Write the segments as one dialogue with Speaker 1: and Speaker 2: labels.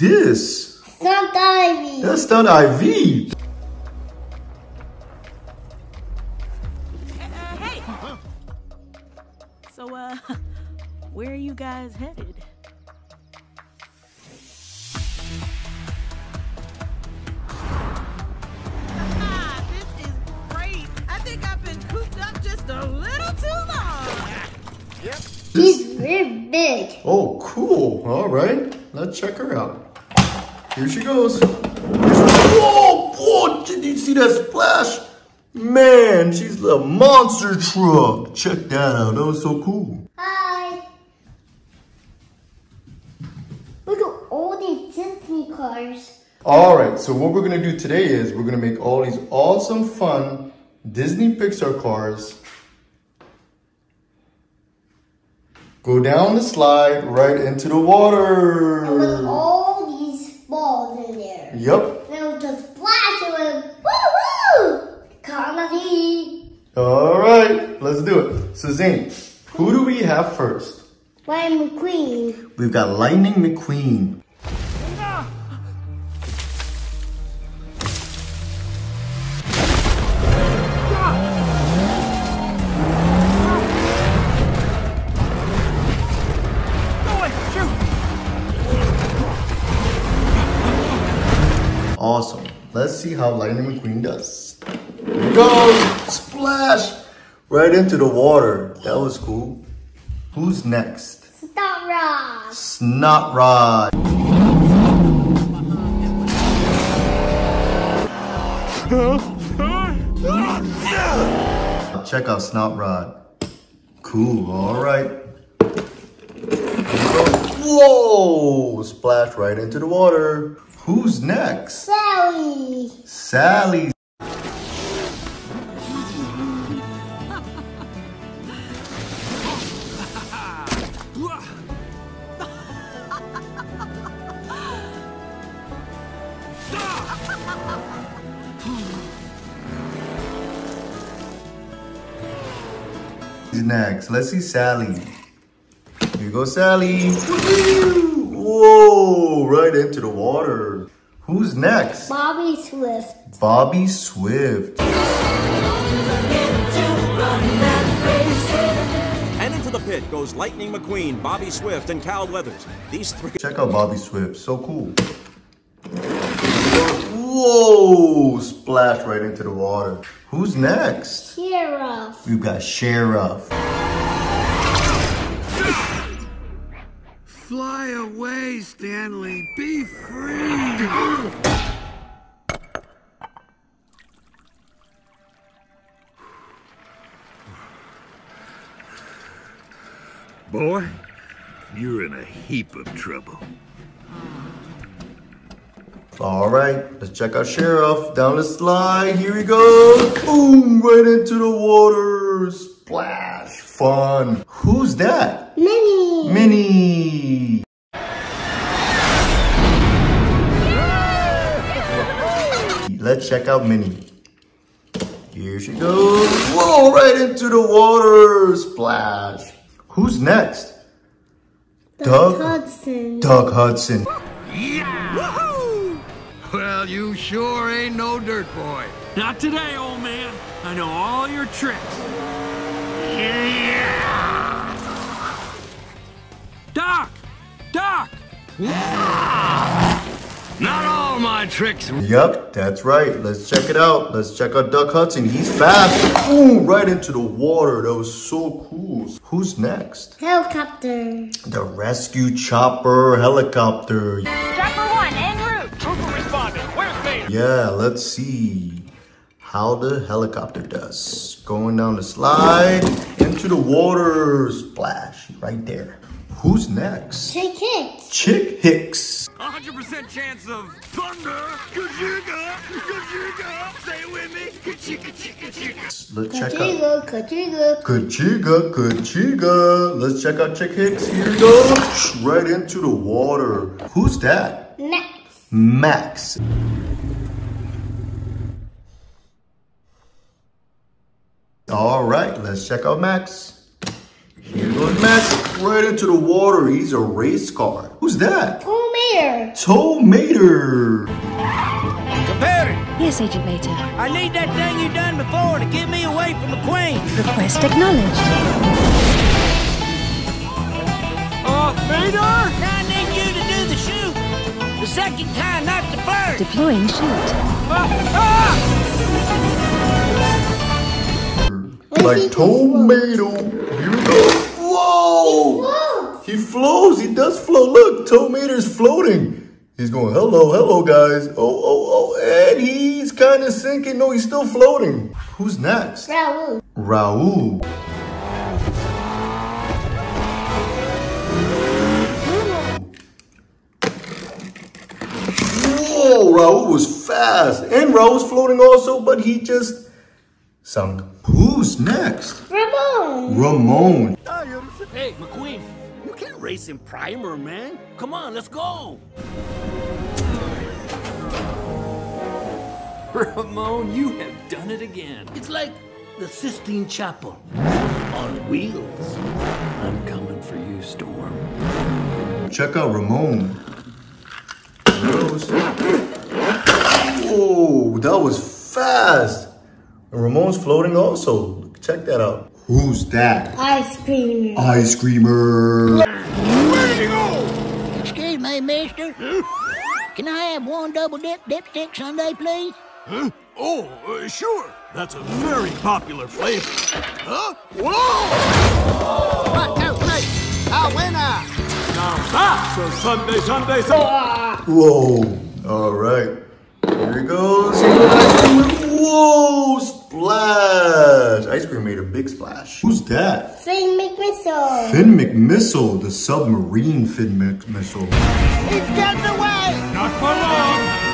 Speaker 1: this?
Speaker 2: Stunt Ivy.
Speaker 1: That's Stunt IV.
Speaker 3: Hey! So, uh, where are you guys headed? Ah, this is great. I think I've been cooped up just a little too long.
Speaker 2: He's very big.
Speaker 1: Oh, cool. All right. Let's check her out. Here she goes. Whoa, whoa, did you see that splash? Man, she's a monster truck. Check that out. That was so cool.
Speaker 2: Hi. Look at all these Disney cars.
Speaker 1: All right, so what we're gonna do today is we're gonna make all these awesome, fun Disney Pixar cars. Go down the slide right into the water.
Speaker 2: all these balls in there.
Speaker 1: Yep.
Speaker 2: They'll just splash it with woo woo! Comedy.
Speaker 1: All right, let's do it. So Zane, who do we have first?
Speaker 2: Lightning McQueen.
Speaker 1: We've got Lightning McQueen. Let's see how Lightning McQueen does. Here go. Splash. Right into the water. That was cool. Who's next?
Speaker 2: Stop Ross.
Speaker 1: Snot Rod. Check out Snot Rod. Cool, all right. Whoa! Splash right into the water. Who's next?
Speaker 2: Sally.
Speaker 1: Sally. Next? Let's see Sally. Here you go, Sally. Whoa! Right into the water. Who's next?
Speaker 2: Bobby Swift.
Speaker 1: Bobby Swift.
Speaker 4: And into the pit goes Lightning McQueen, Bobby Swift, and Cal Weathers. These three.
Speaker 1: Check out Bobby Swift. So cool. Whoa! Splash right into the water. Who's next?
Speaker 2: Sheriff.
Speaker 1: We've got Sheriff.
Speaker 5: Fly away, Stanley. Be free. Boy, you're in a heap of trouble.
Speaker 1: All right, let's check out Sheriff. Down the slide. Here we go. Boom! Right into the water. Splash. Fun. Who's that?
Speaker 2: Minnie.
Speaker 1: Minnie. Let's check out Minnie. Here she goes. Whoa, right into the water. Splash. Who's next? Doug?
Speaker 2: Hudson.
Speaker 1: Doc Hudson. Yeah!
Speaker 5: Well, you sure ain't no dirt boy.
Speaker 6: Not today, old man. I know all your tricks. Doc! Doc!
Speaker 5: Not all my tricks.
Speaker 1: Yep, that's right. Let's check it out. Let's check out Doc Hudson. He's fast. Boom, right into the water. That was so cool. Who's next?
Speaker 2: Helicopter.
Speaker 1: The rescue chopper helicopter.
Speaker 7: Chopper one en route. Trooper responding. Where's Mater?
Speaker 1: Yeah, let's see how the helicopter does. Going down the slide into the water. Splash right there. Who's next?
Speaker 2: Chick Hicks.
Speaker 1: Chick Hicks.
Speaker 5: 100% chance of thunder. Kachiga, kachiga. Say it with me. Kachiga, chika, chika.
Speaker 1: Let's check out.
Speaker 2: Kachiga, Kachiga.
Speaker 1: Kachiga, Kachiga. Let's check out Chick Hicks. Here we go. Right into the water. Who's that?
Speaker 2: Max.
Speaker 1: Max. All right, let's check out Max. Here goes Max right into the water. He's a race car. Who's that?
Speaker 2: Tomato. Mater.
Speaker 1: Tomater.
Speaker 7: Compare
Speaker 8: Yes, Agent Mater.
Speaker 7: I need that thing you done before to get me away from the Queen.
Speaker 8: Request acknowledged.
Speaker 7: Uh, Vader? I need you to do the shoot. The second time, not the first.
Speaker 8: Deploying shoot.
Speaker 7: Ah,
Speaker 1: Like tomato. Here we go. Whoa! He flows. He does float. Look, Tomato's floating. He's going, hello, hello, guys. Oh, oh, oh. And he's kind of sinking. No, he's still floating. Who's next?
Speaker 2: Raul.
Speaker 1: Raul. Whoa, Raul was fast. And Raul was floating also, but he just sunk. Who's next?
Speaker 2: Ramon.
Speaker 1: Ramon.
Speaker 6: Hey, McQueen, you can't race in primer, man. Come on, let's go. Ramon, you have done it again. It's like the Sistine Chapel on wheels. I'm coming for you, Storm.
Speaker 1: Check out Ramon. There. Whoa, that was fast. And Ramon's floating also. Check that out. Who's that?
Speaker 2: Ice cream.
Speaker 1: Ice creamer.
Speaker 7: Excuse me, mister. Can I have one double dip dipstick sundae, please?
Speaker 5: Oh, uh, sure. That's a very popular flavor. Huh? Whoa!
Speaker 7: One, two, three. A winner.
Speaker 5: Now that's a Sunday, Sunday, Sunday.
Speaker 1: Whoa. All right. Here he goes. Whoa, splash. Ice cream made a big splash. Who's that?
Speaker 2: Finn McMissile.
Speaker 1: Finn McMissile, the submarine Finn McMissile.
Speaker 7: He's getting away.
Speaker 5: Not for long.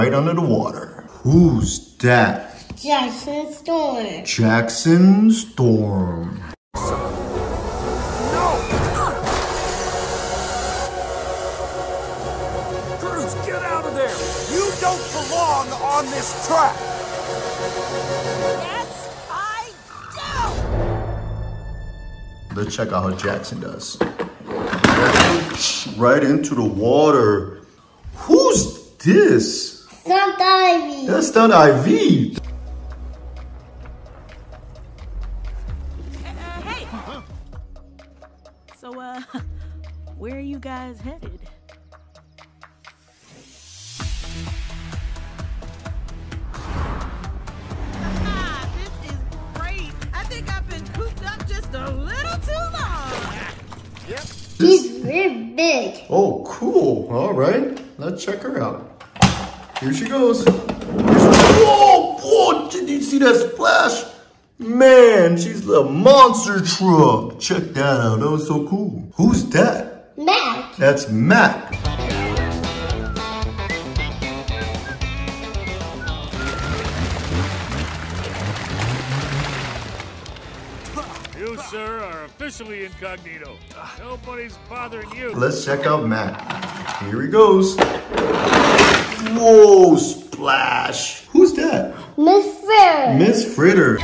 Speaker 1: Right under the water. Who's that?
Speaker 2: Jackson Storm.
Speaker 1: Jackson Storm.
Speaker 5: Cruz, get out of there. You don't belong on this track.
Speaker 3: Yes, I do.
Speaker 1: Let's check out how Jackson does. Right into the water. Who's this?
Speaker 2: Stunt Ivy.
Speaker 1: That's not IV.
Speaker 3: Uh, hey. So, uh, where are you guys headed? This is great. I think I've been cooped up just a little too long.
Speaker 2: She's really big.
Speaker 1: Oh, cool. All right. Let's check her out. Here she goes. Whoa, whoa, did you see that splash? Man, she's a monster truck. Check that out. That was so cool. Who's that?
Speaker 2: Mack.
Speaker 1: That's
Speaker 9: Mack. Officially incognito. Nobody's bothering you.
Speaker 1: Let's check out Mack. Here he goes. Whoa, splash. Who's that?
Speaker 2: Miss Fritter.
Speaker 1: Miss Fritter.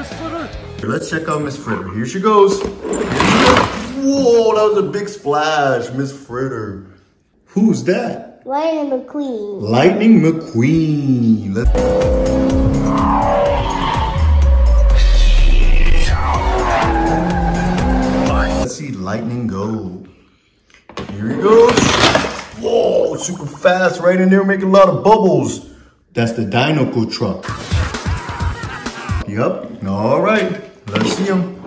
Speaker 9: Love you, Miss Fritter.
Speaker 1: Let's check out Miss Fritter. Here she goes. Here she goes. Whoa, that was a big splash, Miss Fritter. Who's that?
Speaker 2: Lightning McQueen.
Speaker 1: Lightning McQueen. Let's Let's see Lightning go. Here he goes. Whoa, super fast right in there, making a lot of bubbles. That's the Dinoco truck. Yup. All right, let's see him.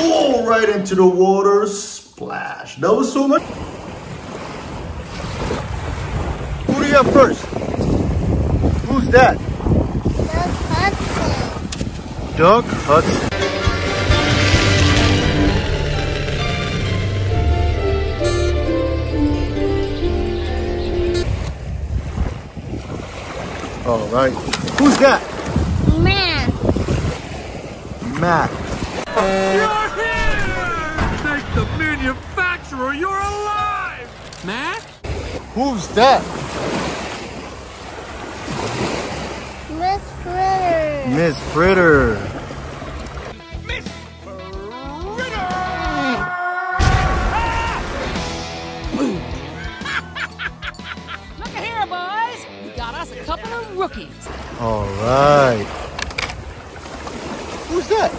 Speaker 1: Oh, right into the water, splash. That was so much. Who do you have first? Who's that? Doc Hudson. All right. Who's that?
Speaker 2: Man.
Speaker 1: Mack.
Speaker 9: You're here! Thank the manufacturer you're alive!
Speaker 6: Mack?
Speaker 1: Who's that?
Speaker 2: Miss Fritter.
Speaker 1: Miss Fritter.
Speaker 5: Miss Fritter!
Speaker 7: Look here, boys. We got us a couple of rookies.
Speaker 1: All right. Who's that?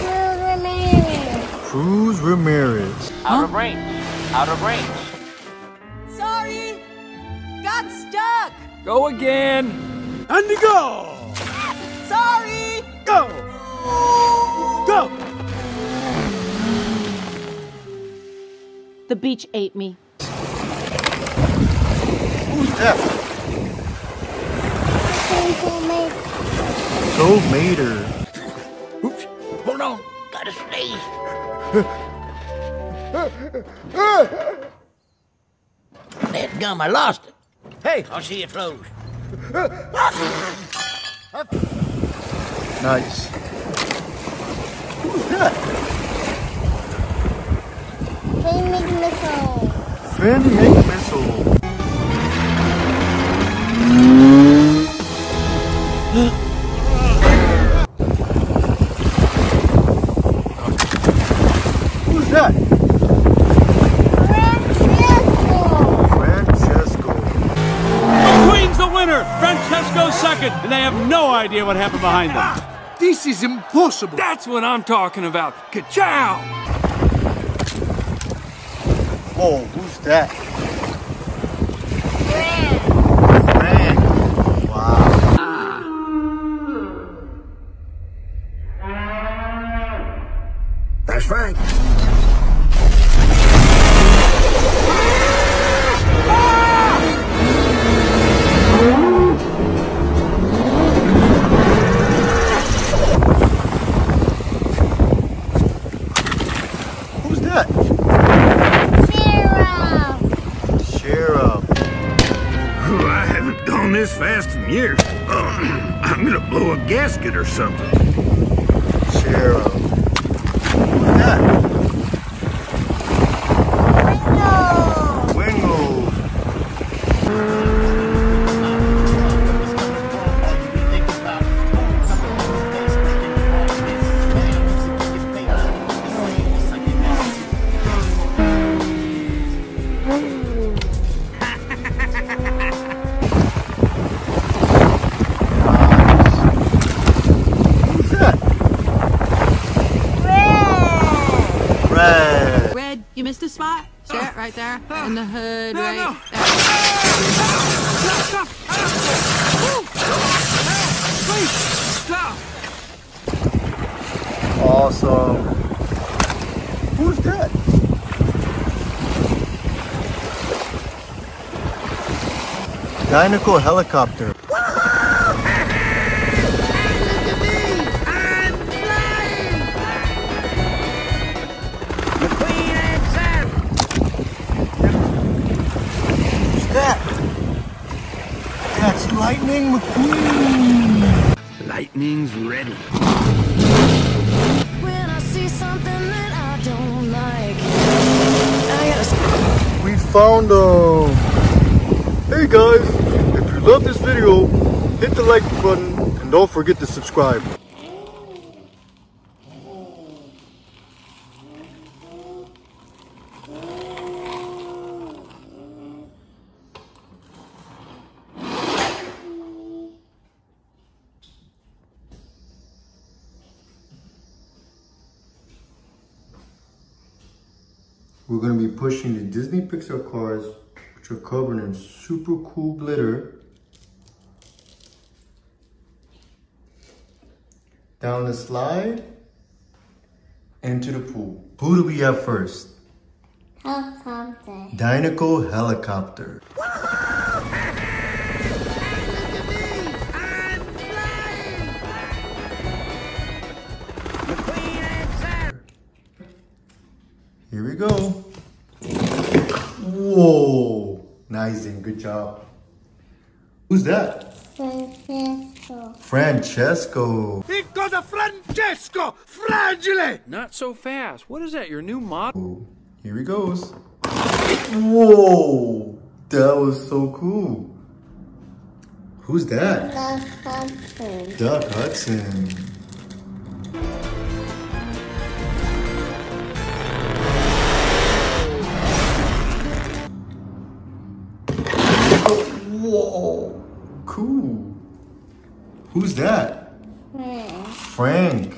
Speaker 1: Cruz Ramirez. Cruz Ramirez.
Speaker 7: Out of range. Out of range.
Speaker 3: Sorry. Got stuck.
Speaker 6: Go again.
Speaker 9: And go!
Speaker 3: Sorry.
Speaker 9: Go! Go!
Speaker 10: The beach ate me.
Speaker 1: Who's that? So Mater.
Speaker 7: Oops. Hold on. Gotta sneeze. that gum, I lost it. Hey, I'll see you close.
Speaker 1: Nice. Who's that? Finn McMissile. Who's that? Francesco.
Speaker 5: McQueen's the winner! Francesco's second, and they have no idea what happened behind them.
Speaker 9: This is impossible!
Speaker 6: That's what I'm talking about. Ka-chow!
Speaker 1: Whoa, who's that?
Speaker 3: Right there in the hood, right
Speaker 5: no.
Speaker 3: there.
Speaker 5: Stop!
Speaker 1: Awesome. Who's that? Dinoco helicopter. Found them. Hey guys, if you love this video, hit the like button and don't forget to subscribe. We're gonna be pushing Pixar cars, which are covered in super cool glitter. down the slide, into the pool. Who do we have first?
Speaker 2: Helicopter.
Speaker 1: Dinoco helicopter. Here we go. Whoa. Nice and good job. Who's that?
Speaker 2: Francisco.
Speaker 1: Francesco.
Speaker 9: It goes a Francesco Fragile!
Speaker 6: Not so fast. What is that, your new model?
Speaker 1: Here he goes. Whoa. That was so cool. Who's that?
Speaker 2: The Hudson.
Speaker 1: Doc Hudson. Whoa, cool. Who's that? Frank.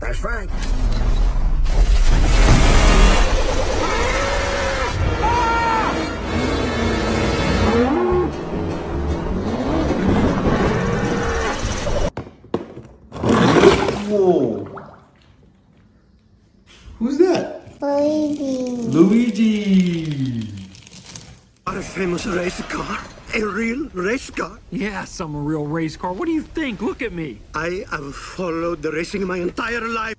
Speaker 5: That's Frank. Race car.
Speaker 6: Yes, I'm a real race car. What do you think? Look at me.
Speaker 5: I have followed the racing my entire life.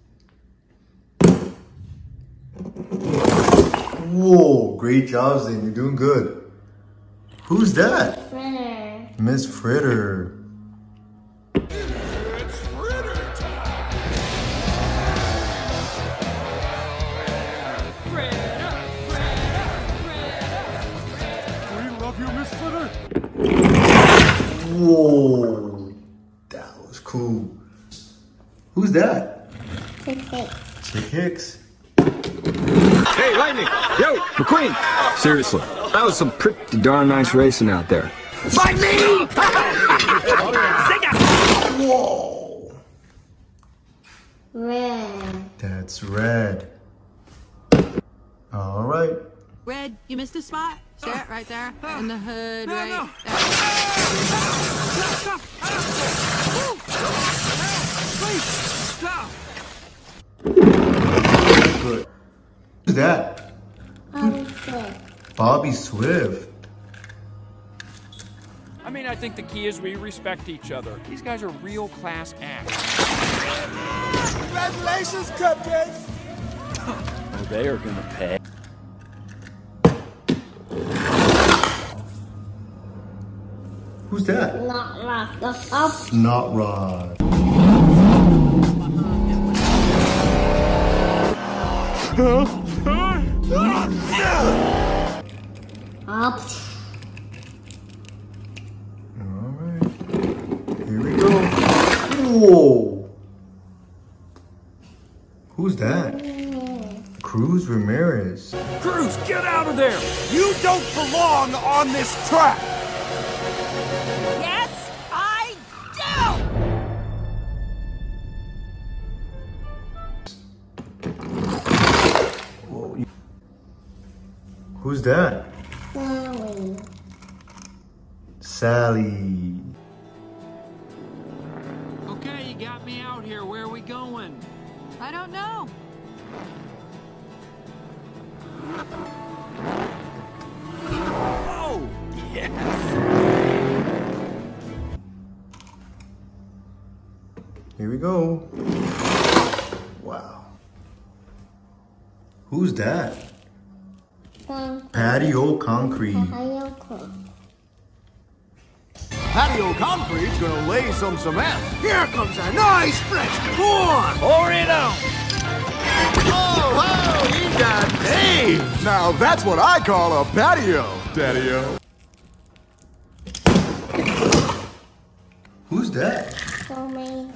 Speaker 1: Whoa, great job, Zane. You're doing good. Who's that?
Speaker 2: Fritter.
Speaker 1: Miss Fritter. Whoa, that was cool. Who's that?
Speaker 2: Ticket.
Speaker 1: Chick Hicks.
Speaker 10: Hey, Lightning! Yo, McQueen! Seriously, that was some pretty darn nice racing out there.
Speaker 5: Fight me!
Speaker 1: Whoa,
Speaker 2: Red.
Speaker 1: that's red. All right.
Speaker 3: Red, you missed a spot. See it right there in the hood,
Speaker 9: No,
Speaker 3: right
Speaker 9: no.
Speaker 3: there.
Speaker 9: Stop!
Speaker 1: Good. Who's that?
Speaker 2: Outfit.
Speaker 1: Bobby Swift.
Speaker 11: I mean, I think the key is we respect each other. These guys are real class acts.
Speaker 9: Congratulations, Cupcake!
Speaker 6: Oh, they are gonna pay.
Speaker 1: Who's that?
Speaker 2: Not rock. The up.
Speaker 1: Not Rod.
Speaker 2: Up.
Speaker 1: All right. Here we go. Whoa. Who's that? Cruz Ramirez.
Speaker 9: Cruz, get out of there! You don't belong on this track!
Speaker 1: Who's that?
Speaker 2: Sally.
Speaker 1: Sally.
Speaker 6: Okay, you got me out here. Where are we going?
Speaker 3: I don't know.
Speaker 6: Oh, yes.
Speaker 1: Here we go. Wow. Who's that?
Speaker 2: Some
Speaker 1: Patio Concrete.
Speaker 9: Patio Concrete's gonna lay some cement. Here comes a nice fresh corn!
Speaker 6: Pour it on.
Speaker 9: Oh, oh, you got paved! Now that's what I call a patio, Daddy-o.
Speaker 1: Who's that?
Speaker 2: So many.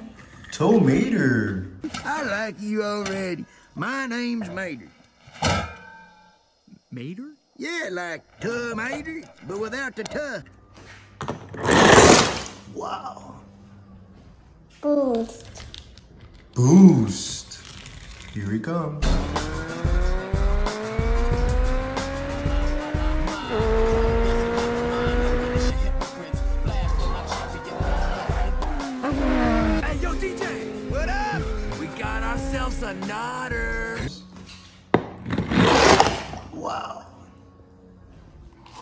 Speaker 1: Tow Mater.
Speaker 5: I like you already. My name's Mater.
Speaker 6: Mater?
Speaker 5: Yeah, like Terminator, but without the tuh.
Speaker 1: Wow.
Speaker 2: Boost.
Speaker 1: Boost. Here he comes. Hey, yo, DJ, what up?
Speaker 5: We got ourselves
Speaker 1: a nodder.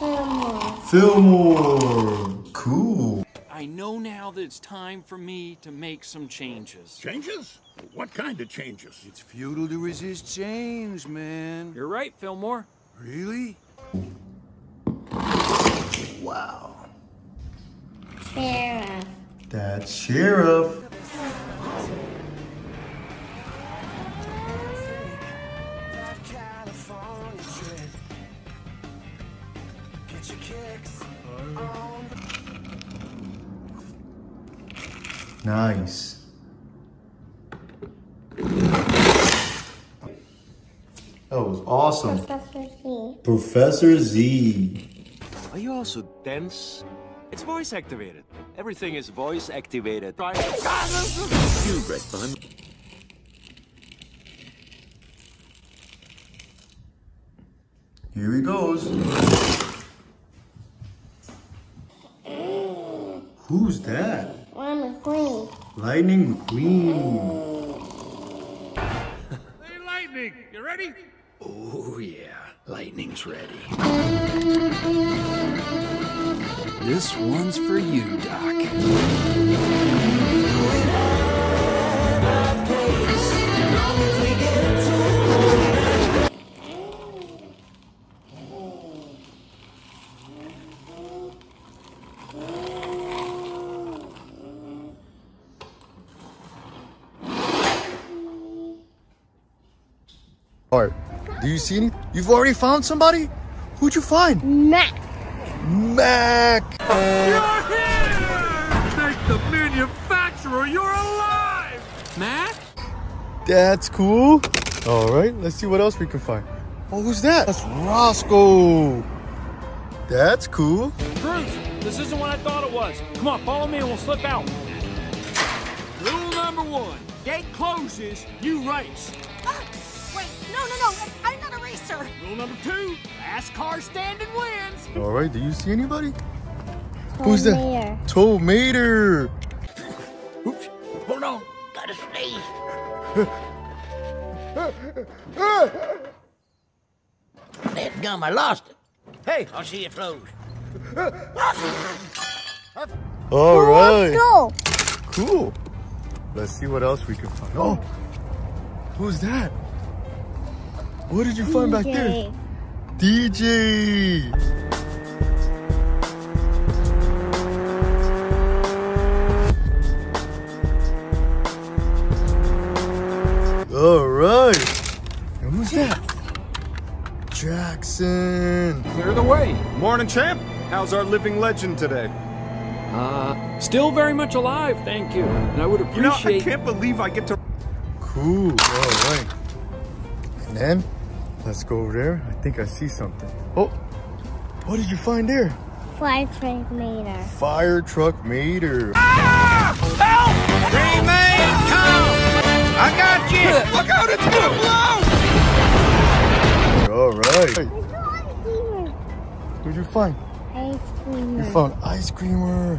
Speaker 2: Fillmore.
Speaker 1: Fillmore. Cool.
Speaker 6: I know now that it's time for me to make some changes.
Speaker 5: Changes? What kind of changes? It's futile to resist change, man.
Speaker 6: You're right, Fillmore.
Speaker 5: Really?
Speaker 1: Wow.
Speaker 2: Sheriff.
Speaker 1: That's Sheriff. Nice. That was awesome.
Speaker 2: Professor Z.
Speaker 1: Professor Z.
Speaker 12: Are you also dense? It's voice activated. Everything is voice activated. Right? You read behind.
Speaker 1: Here he goes. Who's that?
Speaker 2: I'm a queen.
Speaker 1: Lightning McQueen.
Speaker 5: Hey, Lightning, you ready?
Speaker 6: Oh, yeah. Lightning's ready. This one's for you, Doc.
Speaker 1: You see any? You've already found somebody? Who'd you find?
Speaker 2: Mack.
Speaker 1: Mack.
Speaker 5: You're here! Thank the manufacturer you're alive!
Speaker 6: Mack?
Speaker 1: That's cool. All right, let's see what else we can find. Oh, who's that? That's Roscoe. That's cool.
Speaker 11: Bruce, this isn't what I thought it was. Come on, follow me and we'll slip out. Rule number one, gate closes, you race. Rule number two, last car standing wins.
Speaker 1: All right, do you see anybody? Who's that?
Speaker 2: Mayor.
Speaker 1: Tow Mater.
Speaker 7: Oops, hold on. Gotta sneeze. That gum, I lost it. Hey, I'll see it flows.
Speaker 1: All right.
Speaker 2: Go.
Speaker 1: Cool. Let's see what else we can find. Oh, who's that? What did you find back there? DJ. All right. And who's that? Jackson.
Speaker 11: Clear the way.
Speaker 10: Morning, champ. How's our living legend today?
Speaker 6: Uh, still very much alive, thank you. And I would appreciate...
Speaker 10: You know, I can't believe I get to.
Speaker 1: Cool. All right. And then let's go over there. I think I see something. Oh, what did you find there?
Speaker 2: Fire train Mater.
Speaker 1: Fire truck Mater. Ah!
Speaker 5: Remain calm! I got you! Look out, it's gonna blow!
Speaker 1: All right.
Speaker 2: There's no.
Speaker 1: What'd you find?
Speaker 2: Ice creamer.
Speaker 1: You found ice creamer.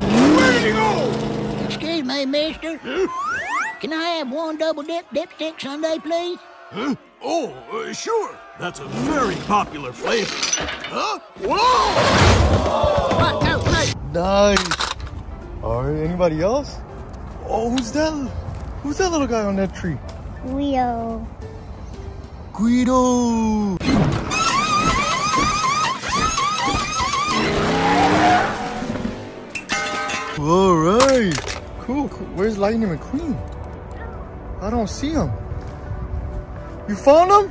Speaker 5: Where'd he go?
Speaker 7: Excuse me, mister. Can I have one double dip dipstick sundae, please?
Speaker 5: Huh? Oh, uh, sure. That's a very popular flavor. Huh? Whoa!
Speaker 7: One, two, three.
Speaker 1: Nice. All right. Anybody else? Oh, who's that? Who's that little guy on that tree?
Speaker 2: Guido.
Speaker 1: Guido. All right. Cool, cool. Where's Lightning McQueen? I don't see him. You found him?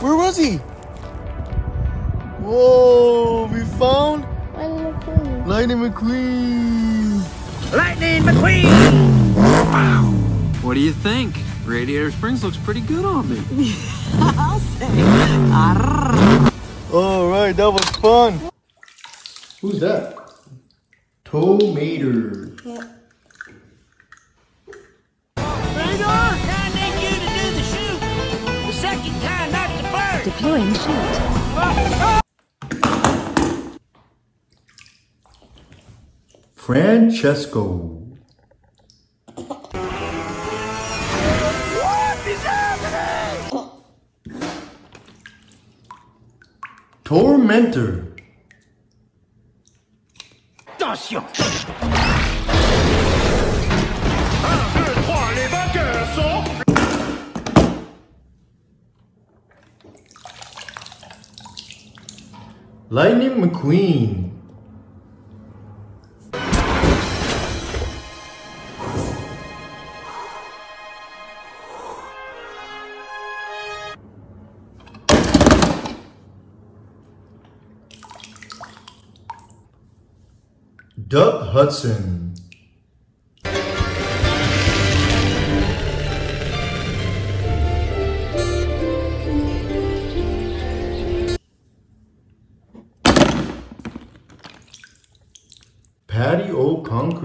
Speaker 1: Where was he? Whoa, we found
Speaker 2: Lightning McQueen.
Speaker 1: Lightning McQueen.
Speaker 7: Lightning McQueen!
Speaker 6: What do you think? Radiator Springs looks pretty good on me.
Speaker 3: I'll say.
Speaker 1: All right, that was fun. Who's that? Tomater.
Speaker 7: I need Deploying shield. Francesco. Tormentor. Attention Un,
Speaker 8: deux, trois,
Speaker 1: les vainqueurs
Speaker 6: sont...
Speaker 1: Lightning McQueen. Doc Hudson.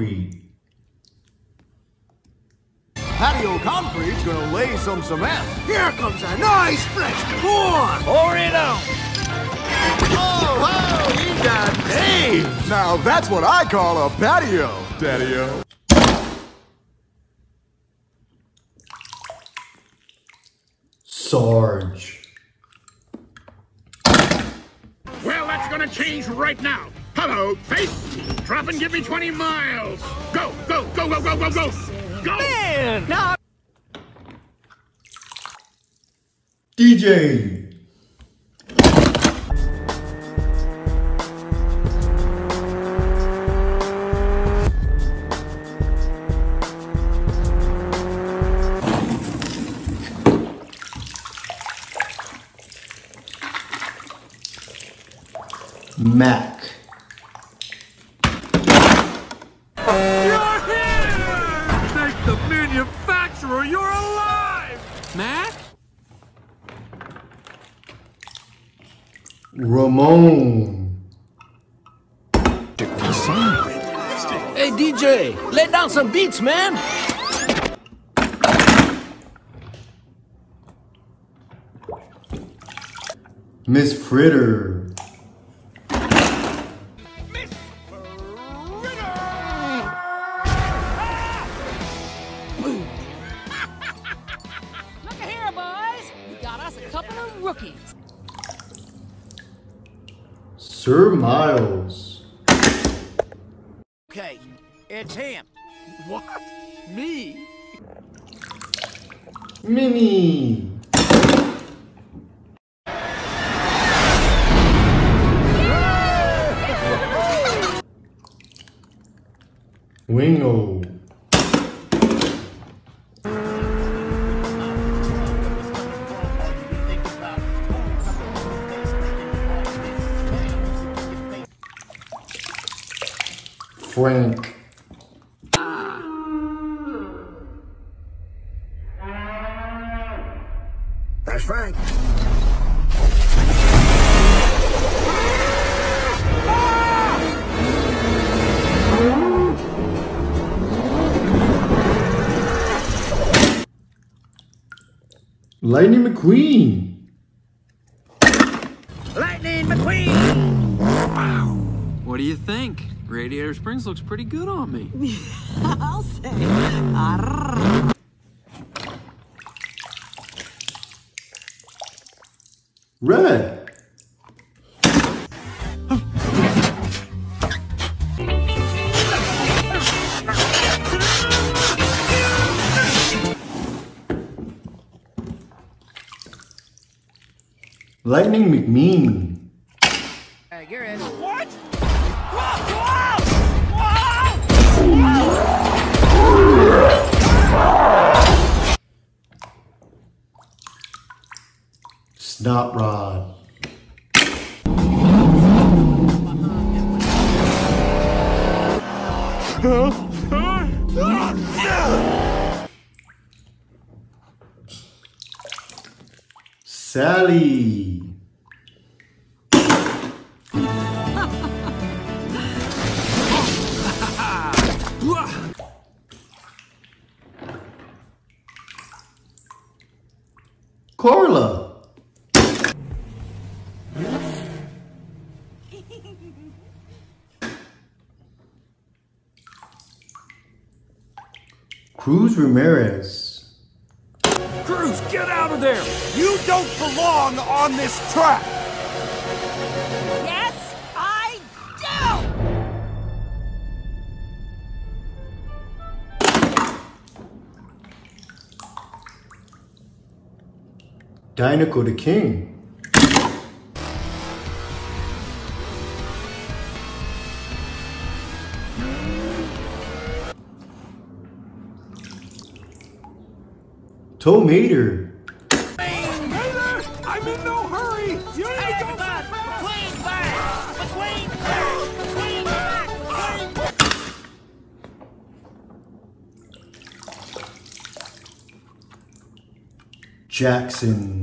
Speaker 1: Concrete.
Speaker 9: Patio Concrete's gonna lay some cement.
Speaker 11: Here comes a nice fresh pour!
Speaker 6: Pour it on!
Speaker 9: Oh, ho! You got Dave! Now that's what I call a patio, Daddy-o.
Speaker 1: Sarge.
Speaker 13: Well, that's gonna change right now. Hello, face. Drop and give me 20 miles. Go, go, go, go, go, go, go. Go!
Speaker 6: Man! No!
Speaker 1: DJ.
Speaker 6: Mack.
Speaker 1: Ramon.
Speaker 14: Hey, DJ, lay down some beats, man.
Speaker 1: Miss Fritter. Lightning McQueen.
Speaker 15: Lightning McQueen!
Speaker 16: What do you think? Radiator Springs looks pretty good on me.
Speaker 17: I'll say.
Speaker 1: Red. Lightning McMean.
Speaker 15: Hey, you're in.
Speaker 6: What?
Speaker 1: Snot Rod. Sally. Corla. Cruz Ramirez.
Speaker 6: Cruz, get out of there! You don't belong on this track!
Speaker 1: Dinoco the King. Tow Mater.
Speaker 5: I'm in no hurry. You need to go
Speaker 7: back. McQueen back. McQueen back. McQueen back. McQueen back.
Speaker 1: Jackson.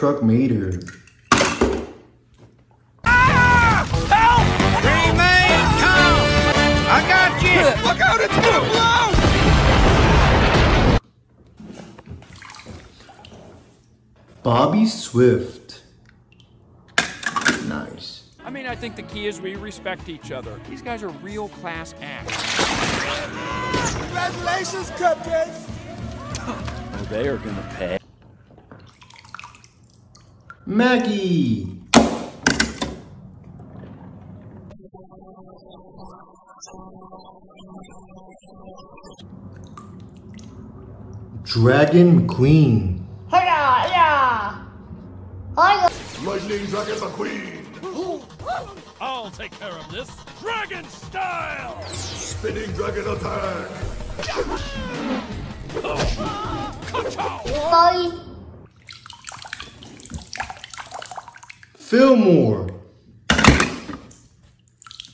Speaker 1: Fire Truck Mater.
Speaker 5: Remain calm. I got you. Look out, it's gonna blow.
Speaker 1: Bobby Swift. Nice.
Speaker 6: I mean, I think the key is we respect each other. These guys are real class acts.
Speaker 5: Congratulations, Cupcake.
Speaker 6: Oh, they are gonna pay.
Speaker 1: Maggie. Dragon Queen.
Speaker 2: Hurrah, yeah. Hi,
Speaker 9: Lightning Dragon McQueen.
Speaker 6: I'll take care of this. Dragon style!
Speaker 9: Spinning Dragon Attack.
Speaker 2: boys.
Speaker 1: Fillmore.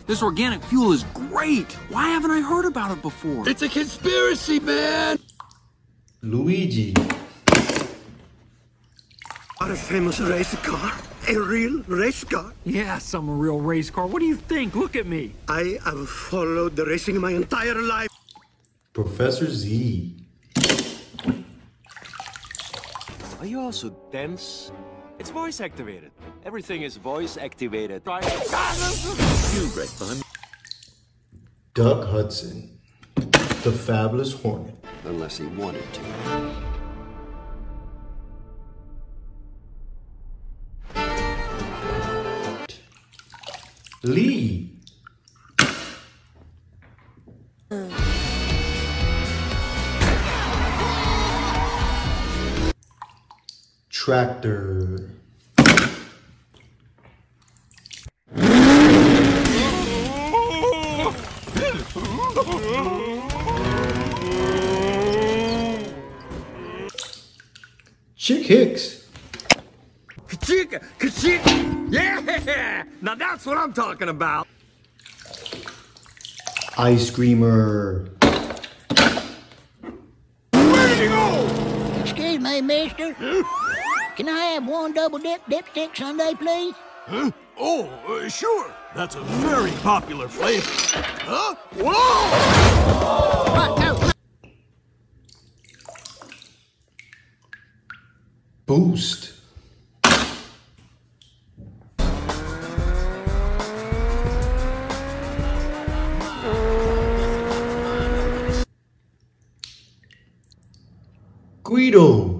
Speaker 18: This organic fuel is great. Why haven't I heard about it before?
Speaker 5: It's a conspiracy, man.
Speaker 1: Luigi.
Speaker 5: What a famous race car. A real race car.
Speaker 6: Yes, I'm a real race car. What do you think? Look at me.
Speaker 5: I have followed the racing my entire life.
Speaker 1: Professor Z.
Speaker 4: Are you also dense? It's voice activated. Everything is voice activated. Right? You great fun.
Speaker 1: Doc Hudson. The Fabulous Hornet.
Speaker 4: Unless he wanted to.
Speaker 1: Lee. Tractor. Chick Hicks.
Speaker 5: Kachika, kachika. Yeah. Now that's what I'm talking about.
Speaker 1: Ice Creamer.
Speaker 5: Where did he go?
Speaker 7: Excuse me, mister. Can I have one double dip dipstick sundae, please?
Speaker 5: Huh? Oh, uh, sure. That's a very popular flavor. Huh? Whoa!
Speaker 1: Boost. Guido.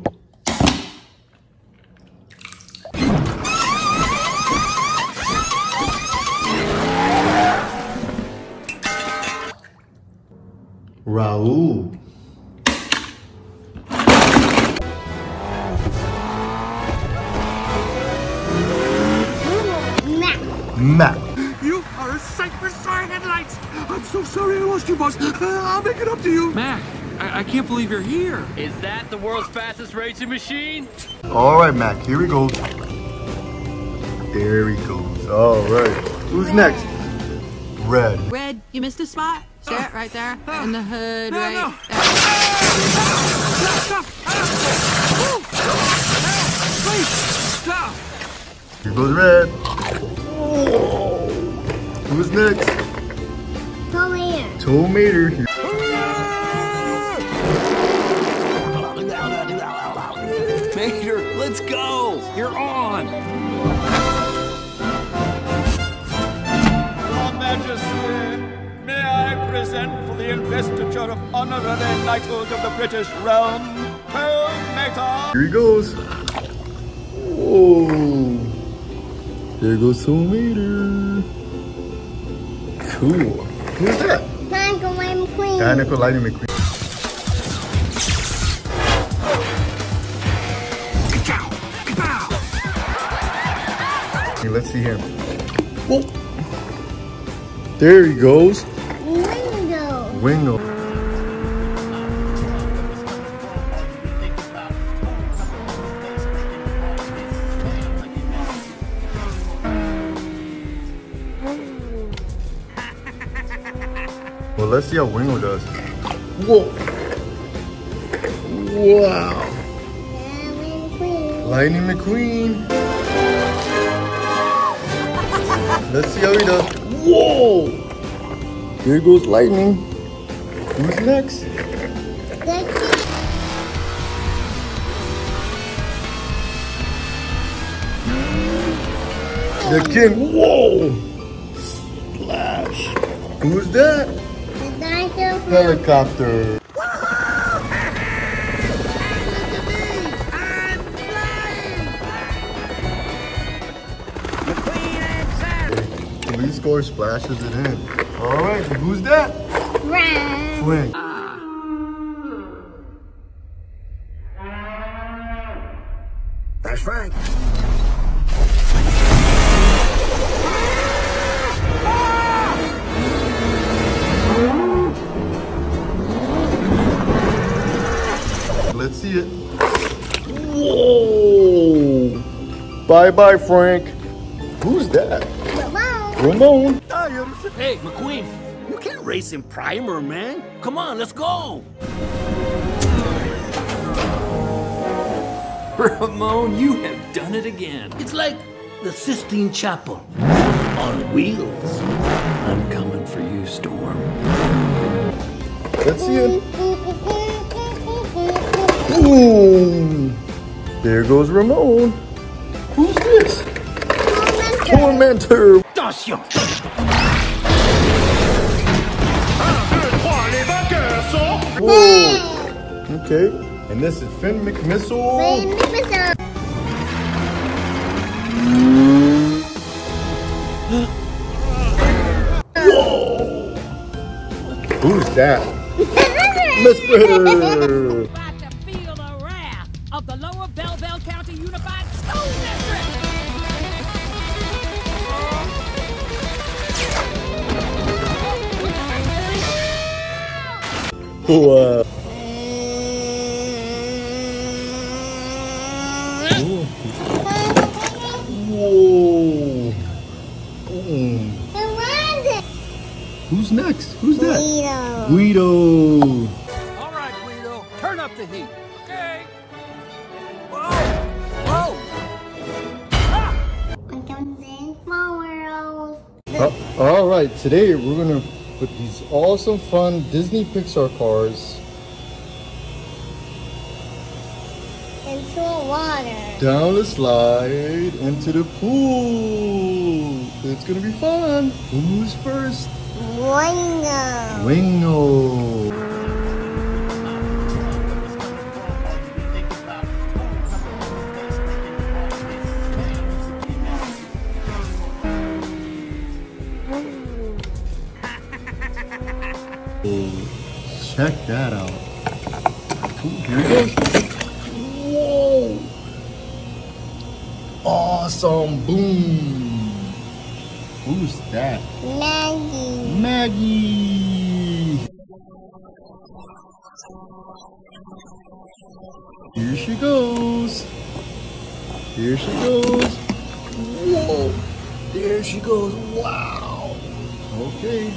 Speaker 18: Believe you're here.
Speaker 11: Is that the world's fastest racing machine?
Speaker 1: All right, Mack, here we go. There he goes. All right. Who's next? Red.
Speaker 19: Red, you missed a spot. See it right there? In the hood,
Speaker 11: No,
Speaker 19: right
Speaker 11: no.
Speaker 19: there.
Speaker 11: Stop! Stop! Please! Stop!
Speaker 1: Here goes red. Who's next?
Speaker 2: Go here.
Speaker 1: Tow Mater. Here.
Speaker 20: Present for the investiture of honorary knighthood of the British realm, Pearl Mater.
Speaker 1: Here he goes. Whoa. There goes Tow Mater. Cool. Who's that?
Speaker 2: Michael McQueen.
Speaker 1: Dinoco Lightning McQueen. Okay, let's see him. Whoa. There he goes. Wingo. Well, let's see how Wingo does. Whoa. Wow. Lightning McQueen. Let's see how he does. Whoa. Here goes Lightning. Who's next? The king. Whoa. Splash. Who's that? Helicopter. Police score splashes it in. All right, who's that? Frank.
Speaker 5: That's Frank.
Speaker 1: Let's see it. Whoa. Bye bye, Frank. Who's that? Ramon. Ramon.
Speaker 6: Hey, McQueen, you can't race in primer, man. Come on, let's go. Ramon, you have done it again. It's like the Sistine Chapel on wheels. I'm coming for you, Storm.
Speaker 1: Let's see it. Boom. There goes Ramon. Who's this? Tormentor.
Speaker 6: Attention.
Speaker 1: Whoa. Okay. And this is Finn McMissile. Whoa. Who's that? Miss Fritter. Wow. Whoa. Mm. Who's next? Who's that? Guido.
Speaker 11: All right, Guido, turn up the heat. Okay.
Speaker 1: Uh, all right, today we're gonna put these awesome, fun Disney Pixar cars
Speaker 2: Into the water.
Speaker 1: down the slide into the pool. It's gonna be fun. Who's first?
Speaker 2: Wingo.
Speaker 1: Wingo. Check that out. Ooh, here it goes. Whoa! Awesome! Boom! Who's that?
Speaker 2: Maggie.
Speaker 1: Maggie! Here she goes. Here she goes. Whoa! There she goes. Wow! Okay.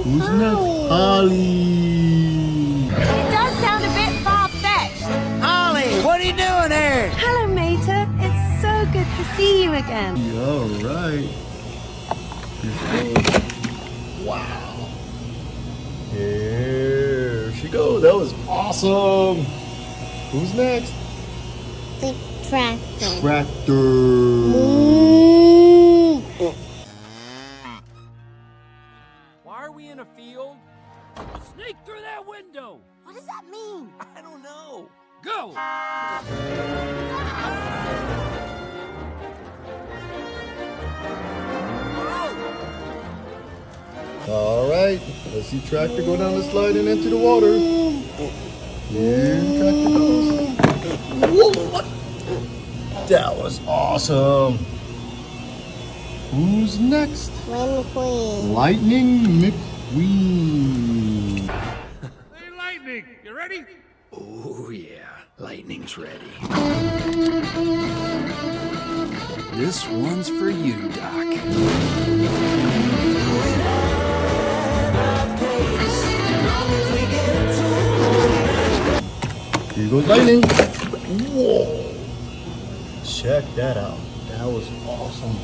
Speaker 2: That's
Speaker 1: Who's next? Holley.
Speaker 3: It does sound a bit far-fetched.
Speaker 7: Holley, what are you doing here?
Speaker 21: Hello, Mater. It's so good to see you again.
Speaker 1: All right. Here she. Wow. Here she goes. That was awesome. Who's next?
Speaker 2: The tractor.
Speaker 1: Tractor.
Speaker 6: Why that
Speaker 3: mean?
Speaker 6: I don't know. Go!
Speaker 1: All right. Let's see Tractor go down the slide and into the water. Here Tractor goes. Whoa, what? That was awesome. Who's next?
Speaker 2: Lightning McQueen.
Speaker 1: Lightning McQueen.
Speaker 11: Hey, Lightning, you ready?
Speaker 6: Oh, yeah. Lightning's ready. This one's for you, Doc.
Speaker 1: Here goes Lightning. Whoa. Check that out. That was awesome.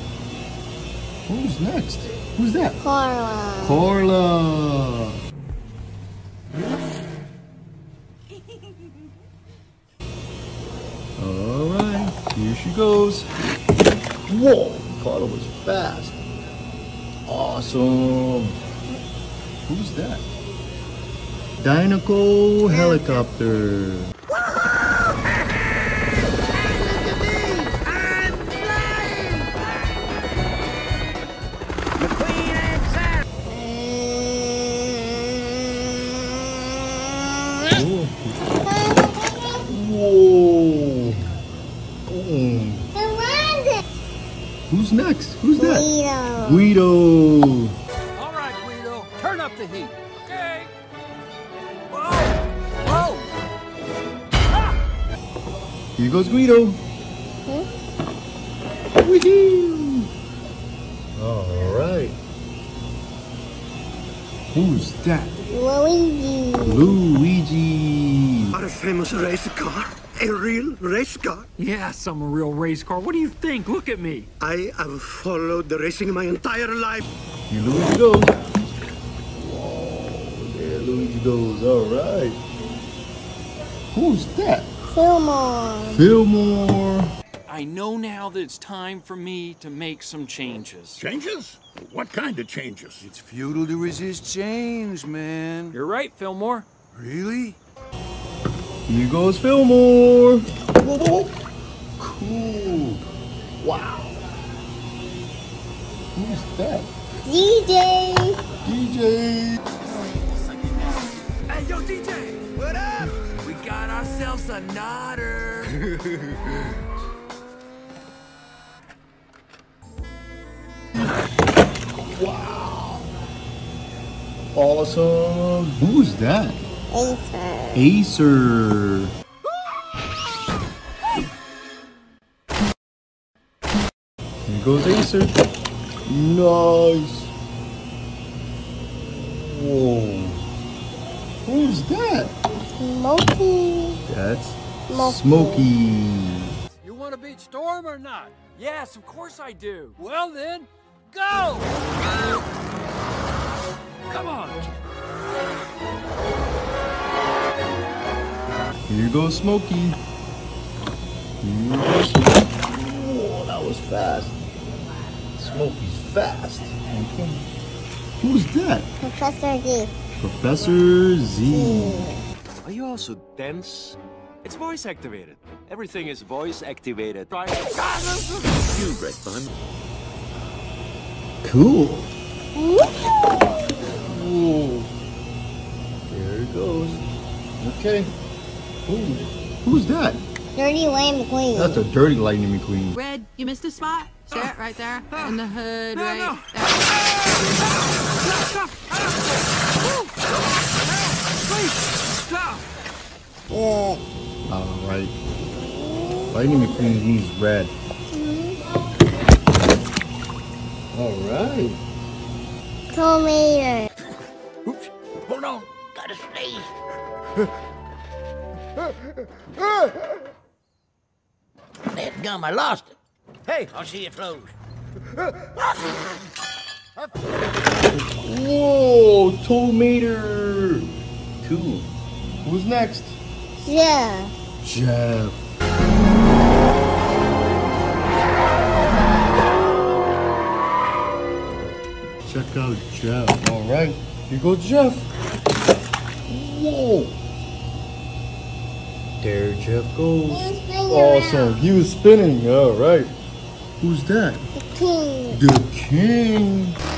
Speaker 1: Who's next? Who's that?
Speaker 2: Carla.
Speaker 1: Carla. She goes. Whoa, Carla was fast. Awesome. Who's that? Dinoco helicopter. Here goes Guido. Hmm? Woohoo! All right. Who's that?
Speaker 2: Luigi.
Speaker 1: Luigi.
Speaker 5: What a famous race car. A real race car.
Speaker 11: Yes, I'm a real race car. What do you think? Look at me.
Speaker 5: I have followed the racing my entire life.
Speaker 1: Here Luigi goes. Whoa, there Luigi goes. All right. Who's that?
Speaker 2: Fillmore.
Speaker 1: Fillmore.
Speaker 6: I know now that it's time for me to make some changes.
Speaker 22: Changes? What kind of changes?
Speaker 9: It's futile to resist change, man.
Speaker 6: You're right, Fillmore.
Speaker 9: Really?
Speaker 1: Here goes Fillmore. Whoa, whoa, whoa. Cool. Wow. Who's that?
Speaker 2: DJ.
Speaker 1: DJ.
Speaker 7: Hey, yo, DJ! What up? We got ourselves a nodder.
Speaker 1: Wow. Awesome. Who's that?
Speaker 2: Acer.
Speaker 1: Acer. Here goes Acer. Nice. Whoa. Who's that?
Speaker 2: Smokey.
Speaker 1: That's
Speaker 2: Smokey.
Speaker 1: Smokey.
Speaker 6: You want to beat Storm or not? Yes, of course I do. Well then, go! Come on.
Speaker 1: Here goes Smokey. Here goes Smokey. Whoa, that was fast. Smokey's fast. Okay. Who's that?
Speaker 2: Professor Z.
Speaker 1: Professor Z.
Speaker 12: Are you also dense? It's voice activated. Everything is voice activated. Try. You great fun.
Speaker 1: Cool. Whoa. There it goes. Okay. Ooh. Who's that?
Speaker 2: Dirty Lightning McQueen.
Speaker 1: That's a dirty Lightning McQueen.
Speaker 19: Red, you missed a spot. See it right there in the hood,
Speaker 7: No,
Speaker 19: right
Speaker 7: no.
Speaker 19: there.
Speaker 7: Oh.
Speaker 1: All right. Lightning McQueen needs red. Mm-hmm. All right.
Speaker 2: Tomato. Oops. Hold on.
Speaker 7: Gotta sneeze. That gum, I lost it. Hey, I'll see it flows.
Speaker 1: Whoa, tow Mater. Cool. Who's next?
Speaker 2: Yeah.
Speaker 1: Jeff. Check out Jeff. All right, here goes Jeff. Whoa. There Jeff goes. Awesome. He was spinning. All right. Who's that?
Speaker 2: The king.
Speaker 1: The king.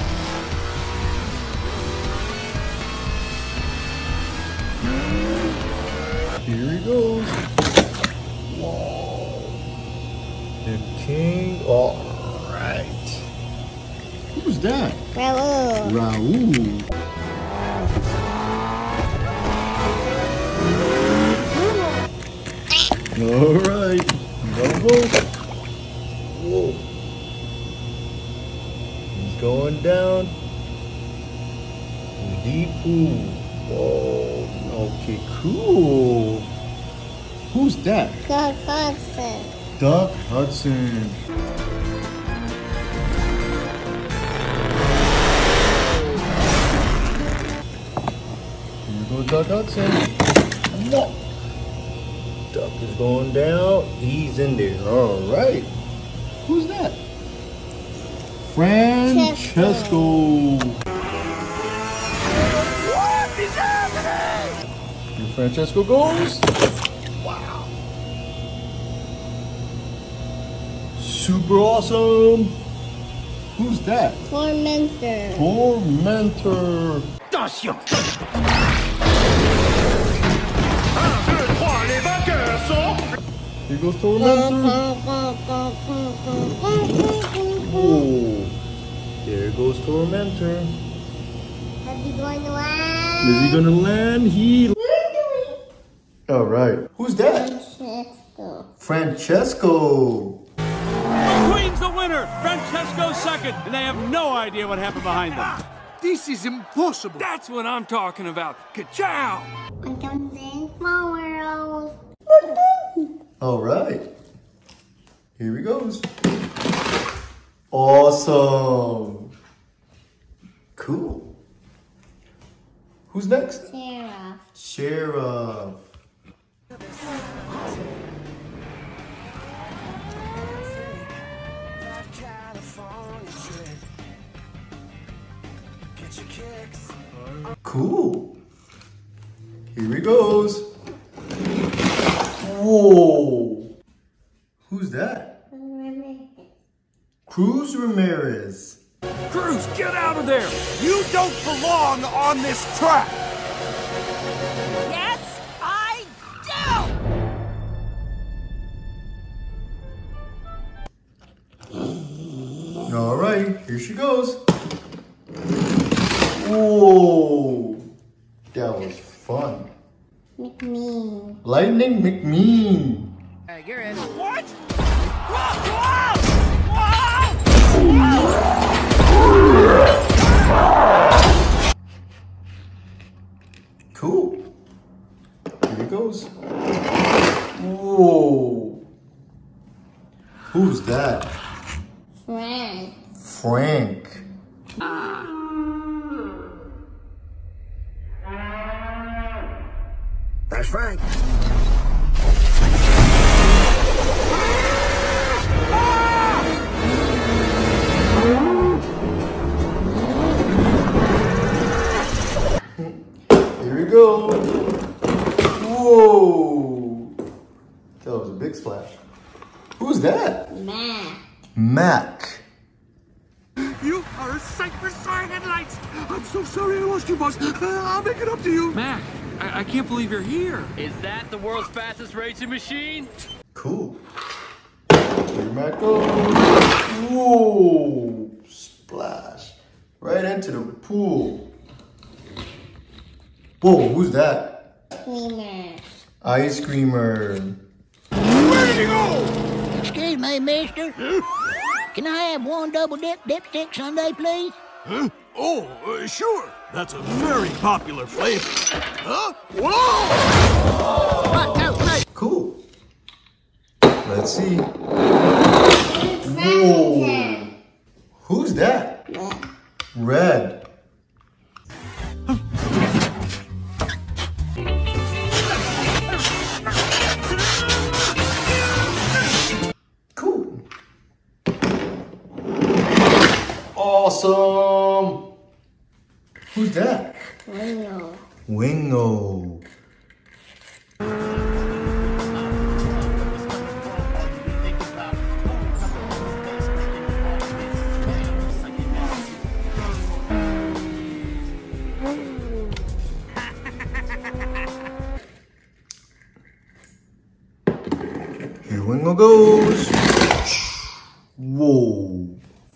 Speaker 2: Raul.
Speaker 1: All right. Gotta. Whoa. He's going down. Deep pool. Whoa. Okay, cool. Who's that?
Speaker 2: Doc Hudson.
Speaker 1: Doc Hudson. He's in there. All right. Who's that? Francesco.
Speaker 7: What is happening?
Speaker 1: Here Francesco goes. Wow. Super awesome. Who's that?
Speaker 2: Tormentor.
Speaker 1: Tormentor.
Speaker 7: Attention.
Speaker 1: Here goes Tormentor. Whoa. There goes Tormentor.
Speaker 2: Is he going to land?
Speaker 1: Is he gonna land? He. All right. Who's that?
Speaker 2: Francesco.
Speaker 1: Francesco.
Speaker 11: McQueen's the winner. Francesco second, and they have no idea what happened behind them.
Speaker 20: This is impossible.
Speaker 23: That's what I'm talking about. Ka-chow!
Speaker 2: I'm coming small world.
Speaker 1: All right. Here he goes. Awesome. Cool. Who's next?
Speaker 2: Sarah.
Speaker 1: Sheriff. Cool. Here he goes. Whoa. Who's that? Cruz Ramirez.
Speaker 11: Cruz, get out of there! You don't belong on this track!
Speaker 3: Yes, I do!
Speaker 1: All right, here she goes. Whoa. That was fun.
Speaker 2: McMean.
Speaker 1: Lightning McMean.
Speaker 7: Hey, you're in.
Speaker 3: What?
Speaker 1: Cool. Here he goes. Whoa. Who's that?
Speaker 2: Frank.
Speaker 1: Frank.
Speaker 7: That's Frank.
Speaker 20: I,
Speaker 23: I can't believe you're here.
Speaker 24: Is that the world's fastest racing machine?
Speaker 1: Cool. Here Mack goes. Whoa. Splash. Right into the pool. Whoa, who's that?
Speaker 2: Screamer.
Speaker 1: Ice Creamer.
Speaker 7: Excuse me, mister. Can I have one double dip dipstick sundae, please?
Speaker 20: Huh? Oh, uh, sure.
Speaker 5: That's a very popular flavor. Huh? Whoa!
Speaker 1: Cool. Let's see. Whoa. Who's that? Red. Cool. Awesome. Who's that?
Speaker 2: Wingo.
Speaker 1: Wingo. Here Wingo goes. Whoa.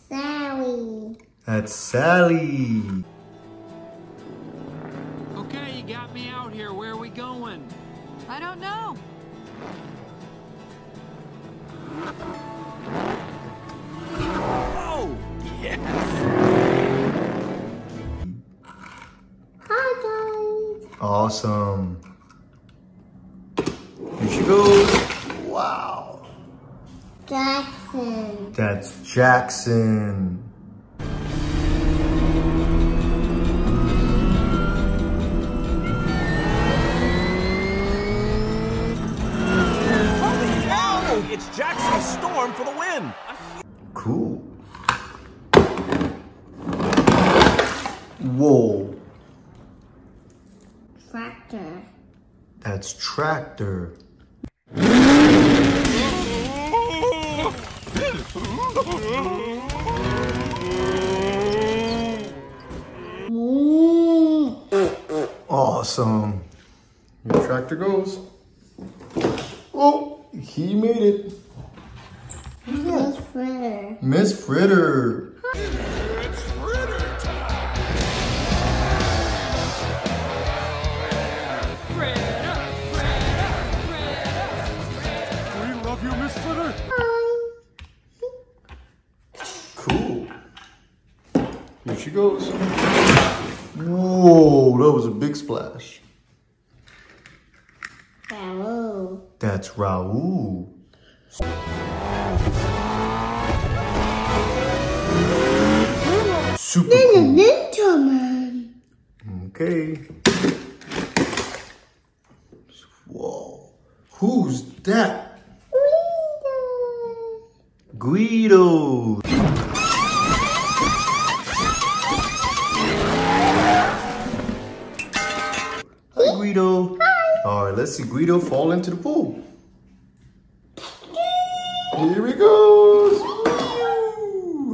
Speaker 2: Sally.
Speaker 1: That's Sally.
Speaker 5: Oh, yes.
Speaker 2: Hi guys.
Speaker 1: Awesome. Here she goes. Wow.
Speaker 2: Jackson.
Speaker 1: That's Jackson.
Speaker 4: It's Jackson Storm for the win.
Speaker 1: Cool. Whoa.
Speaker 2: Tractor.
Speaker 1: That's Tractor. Awesome. Your tractor goes. Oh, he made it. Who's
Speaker 2: Miss? Fritter.
Speaker 1: Miss Fritter.
Speaker 20: We love you, Miss Fritter.
Speaker 1: Cool. Here she goes. Whoa, that was a big splash.
Speaker 2: Raoul.
Speaker 1: That's Raul. Super cool.
Speaker 2: ninja man.
Speaker 1: Okay. Whoa. Who's that? All right, let's see Guido fall into the pool. Here he goes.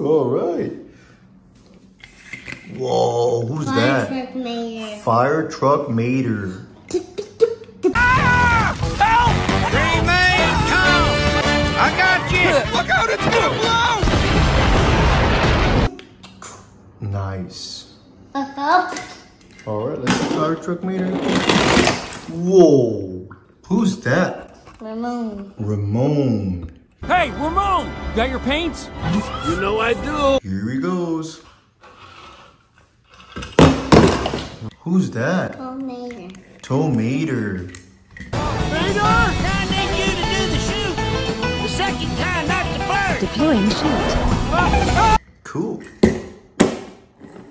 Speaker 1: All right. Whoa, who's that?
Speaker 2: Fire truck mayor.
Speaker 1: Fire truck mater.
Speaker 5: Remain calm! I got you! Look out, it's gonna blow!
Speaker 1: Nice.
Speaker 2: Up.
Speaker 1: All right, let's see fire truck Mater. Whoa, who's that?
Speaker 2: Ramon.
Speaker 1: Ramon.
Speaker 11: Hey, Ramon! You got your paints?
Speaker 12: You know I do.
Speaker 1: Here he goes. Who's that?
Speaker 2: Tow mayor.
Speaker 1: Tow Mater.
Speaker 7: I need you to do the shoot. The second time, not the first.
Speaker 21: Deploying shoot.
Speaker 1: Cool.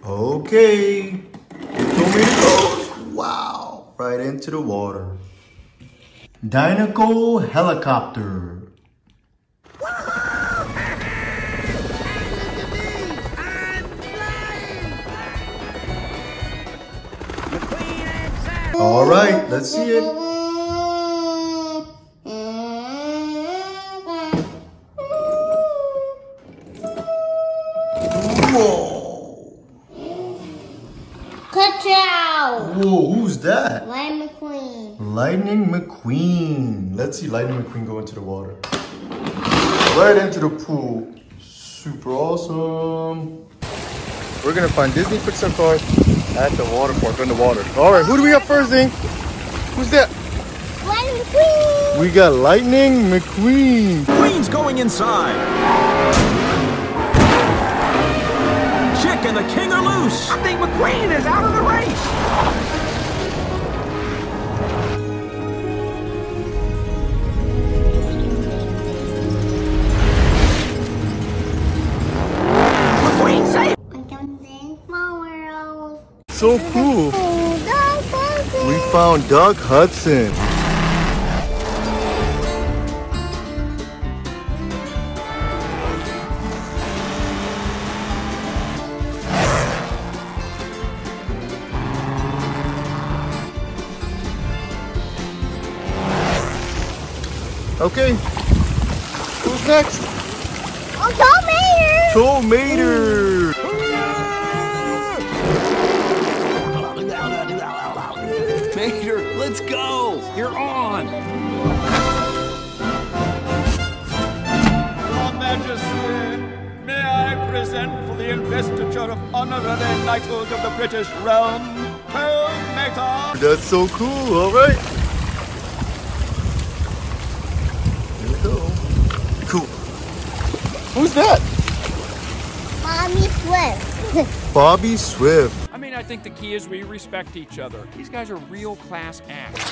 Speaker 1: Okay. Tow Mater goes. Wow. Right into the water. Dinoco helicopter. All right, let's see it. Whoa.
Speaker 2: Ka-chow.
Speaker 1: Whoa, who's that?
Speaker 2: Lightning McQueen.
Speaker 1: Lightning McQueen. Let's see Lightning McQueen go into the water. Right into the pool. Super awesome. We're gonna find Disney Pixar cars at the water park in the water. All right, who do we got first, Zing? Who's that?
Speaker 2: Lightning McQueen.
Speaker 1: We got Lightning McQueen.
Speaker 4: Queen's going inside. Chick and the king are loose.
Speaker 5: I think McQueen is out of the race.
Speaker 1: So cool. We found Doc Hudson.
Speaker 20: Honorary of the British realm, Pearl Mater.
Speaker 1: That's so cool. All right. Here we go. Cool. Who's that?
Speaker 2: Bobby Swift.
Speaker 1: Bobby Swift.
Speaker 11: I mean, I think the key is we respect each other. These guys are real class acts.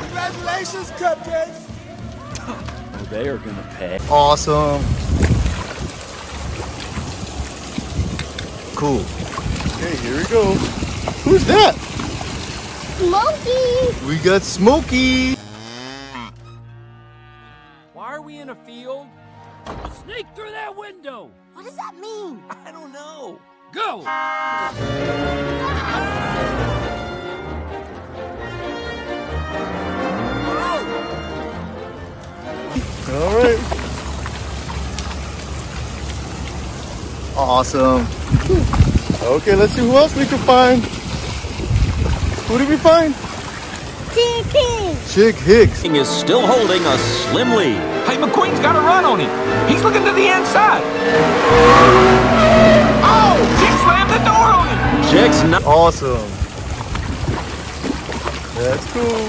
Speaker 20: Congratulations, Cupcake.
Speaker 6: Oh, they are gonna pay.
Speaker 1: Awesome. Cool. Okay, here we go. Who's that?
Speaker 2: Smokey.
Speaker 1: We got Smokey.
Speaker 11: Why are we in a field? Sneak through that window.
Speaker 2: What does that mean?
Speaker 11: I don't know. Go.
Speaker 1: All right. Awesome. Okay, let's see who else we can find. Who did we find?
Speaker 2: Chicken.
Speaker 1: Chick Hicks.
Speaker 4: King is still holding a slim lead.
Speaker 5: Hey, McQueen's got a run on him. He's looking to the inside. Oh, Chick slammed the door on him.
Speaker 4: Chick's not.
Speaker 1: Awesome. That's cool.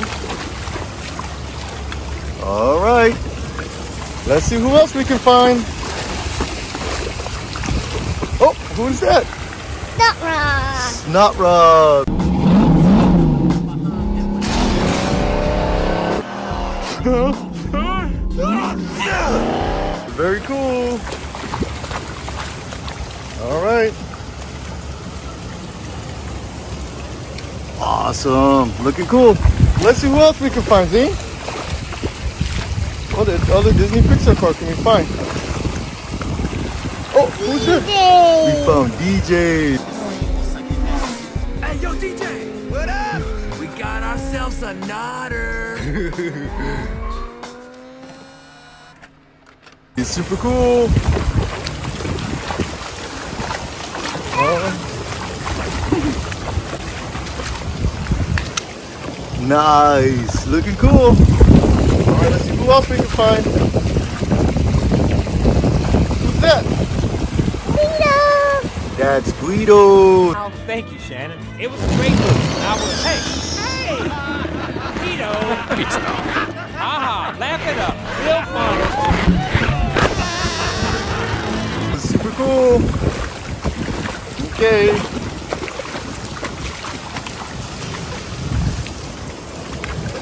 Speaker 1: All right. Let's see who else we can find. Who's that?
Speaker 2: Nut Rock.
Speaker 1: Snot Very cool. All right. Awesome. Looking cool. Let's see who else we can find, Z. What other Disney Pixar car can we find? Oh, who's that? We found DJ.
Speaker 7: Hey, yo, DJ! What up? We got ourselves a nodder.
Speaker 1: He's super cool. Nice. Looking cool. All right, let's see who else we can find. Who's that? That's Guido.
Speaker 11: Oh, thank you, Shannon. It was a great move. I was, hey, hey, Vito. Aha, laugh it up. Real fun.
Speaker 1: Super cool. Okay.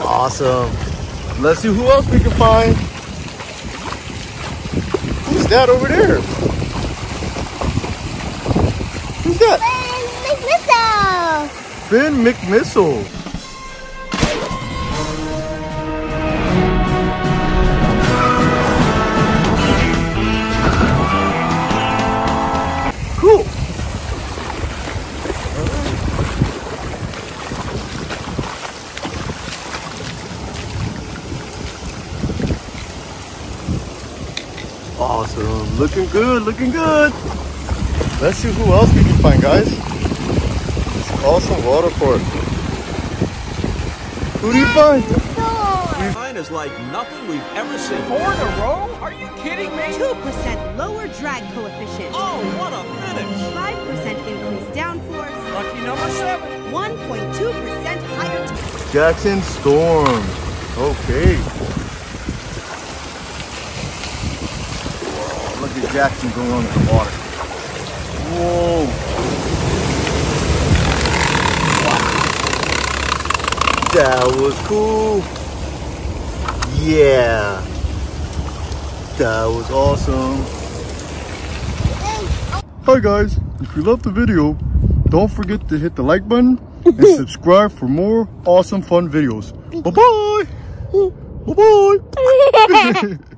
Speaker 1: Awesome. Let's see who else we can find. Who's that over there? Who's that? Finn McMissile. Cool. Awesome. Looking good, looking good. Let's see who else we can find, guys. It's awesome water park. Who do you find?
Speaker 4: Mine is like nothing we've ever seen.
Speaker 11: Four in a row? Are you kidding me?
Speaker 3: 2% lower drag coefficient.
Speaker 4: Oh, what a finish!
Speaker 3: 5% increased downforce.
Speaker 11: Lucky number seven.
Speaker 3: 1.2% higher.
Speaker 1: Jackson Storm. Okay. Look at Jackson going under the water. Whoa. That was cool. Yeah. That was awesome. Hi guys, if you loved the video, don't forget to hit the like button and subscribe for more awesome fun videos. Bye-bye. Bye-bye.